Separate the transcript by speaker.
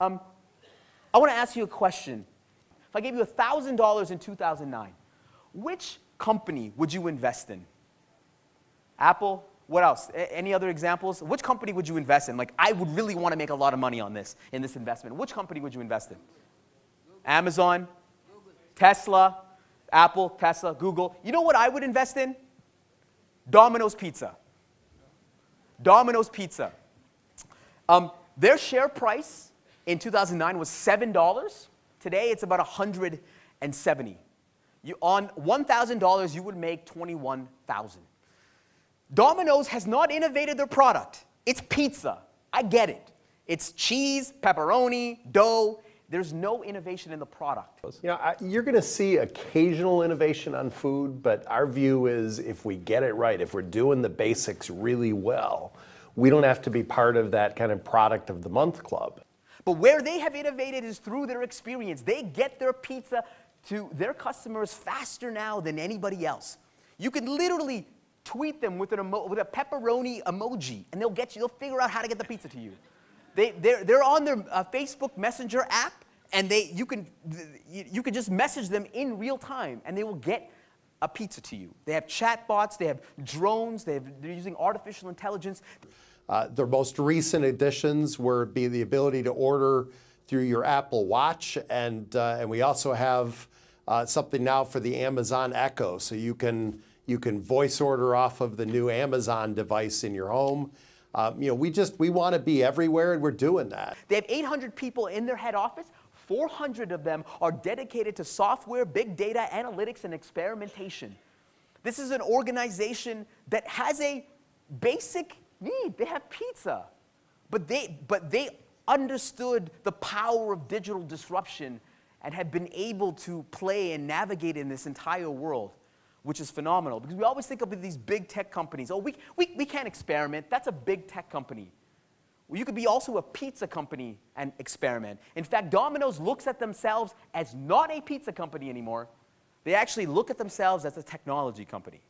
Speaker 1: Um, I want to ask you a question. If I gave you $1,000 in 2009, which company would you invest in? Apple? What else? A- any other examples? Which company would you invest in? Like, I would really want to make a lot of money on this, in this investment. Which company would you invest in? Amazon? Tesla? Apple? Tesla? Google? You know what I would invest in? Domino's Pizza. Domino's Pizza. Um, their share price in 2009 was $7. Today it's about 170. You, on $1,000, you would make 21,000. Domino's has not innovated their product. It's pizza. I get it. It's cheese, pepperoni, dough. There's no innovation in the product.
Speaker 2: You know, I- you're going to see occasional innovation on food, but our view is if we get it right, if we're doing the basics really well, we don't have to be part of that kind of product of the month club.
Speaker 1: But where they have innovated is through their experience. They get their pizza to their customers faster now than anybody else. You can literally tweet them with, an with a pepperoni emoji, and they'll get you. They'll figure out how to get the pizza to you. They, they're, they're on their uh, Facebook Messenger app, and they, you, can, you, you can just message them in real time, and they will get a pizza to you. They have chatbots, they have drones, they have, they're using artificial intelligence.
Speaker 2: Uh, most recent additions were be the ability to order through your Apple Watch, and uh, and we also have uh, something now for the Amazon Echo, so you can you can voice order off of the new Amazon device in your home. Um, you know, we just we want to be everywhere, and we're doing that.
Speaker 1: They have 800 people in their head office. 400 of them are dedicated to software, big data, analytics, and experimentation. This is an organization that has a basic need. They have pizza. But they, but they understood the power of digital disruption and have been able to play and navigate in this entire world, which is phenomenal. Because we always think of these big tech companies. Oh, we, we, we can't experiment. That's a big tech company. Well, you could be also a pizza company and experiment. In fact, Domino's looks at themselves as not a pizza company anymore. They actually look at themselves as a technology company.